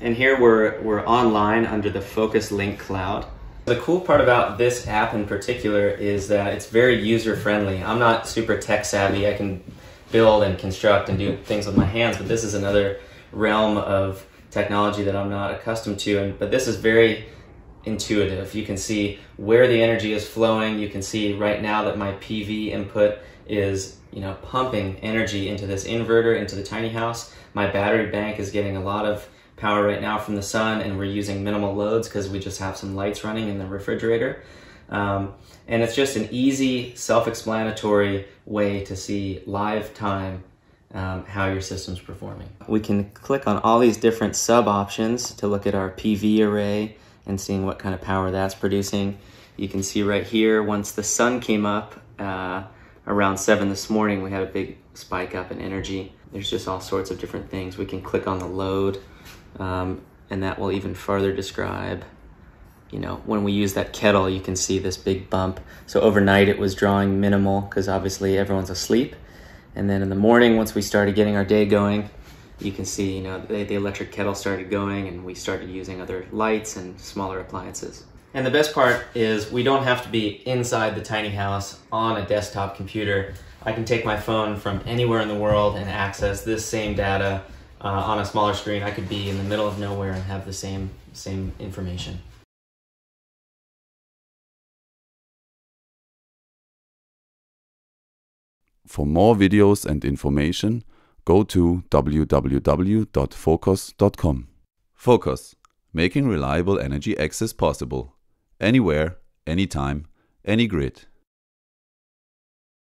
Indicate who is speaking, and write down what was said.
Speaker 1: And here we're, we're online under the PhocosLink cloud. The cool part about this app in particular is that it's very user friendly. I'm not super tech savvy. I can build and construct and do things with my hands, but this is another realm of technology that I'm not accustomed to. And but this is very intuitive. You can see where the energy is flowing. You can see right now that my PV input is you know pumping energy into this inverter into the tiny house. My battery bank is getting a lot of power right now from the sun, and we're using minimal loads because we just have some lights running in the refrigerator. Um, and it's just an easy, self-explanatory way to see live time um, how your system's performing. We can click on all these different sub options to look at our PV array and seeing what kind of power that's producing. You can see right here, once the sun came up uh, around 7 this morning, we had a big spike up in energy. There's just all sorts of different things. We can click on the load, um, and that will even further describe you know, when we use that kettle, you can see this big bump. So overnight it was drawing minimal because obviously everyone's asleep. And then in the morning, once we started getting our day going, you can see, you know, the, the electric kettle started going and we started using other lights and smaller appliances. And the best part is we don't have to be inside the tiny house on a desktop computer. I can take my phone from anywhere in the world and access this same data uh, on a smaller screen. I could be in the middle of nowhere and have the same, same information.
Speaker 2: For more videos and information, go to www.phocos.com. Phocos, making reliable energy access possible. Anywhere, anytime, any grid.